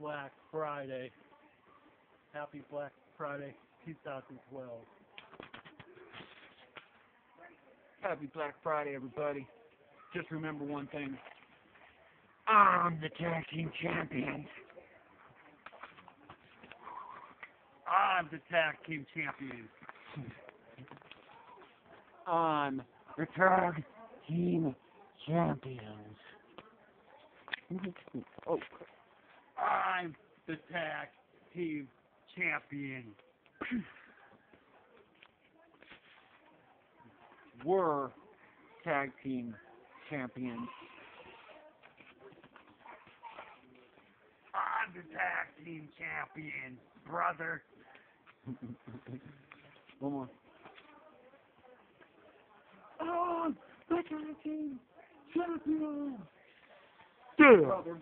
Black Friday. Happy Black Friday 2012. Happy Black Friday, everybody. Just remember one thing. I'm the tag team champion. I'm the tag team champion. I'm the tag team champions. oh, I'm the tag team champion. we're tag team champions. I'm the tag team champion, brother. One more. I'm the tag team champion. Yeah. Brother.